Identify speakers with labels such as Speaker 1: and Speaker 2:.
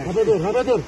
Speaker 1: Araba dur, araba dur.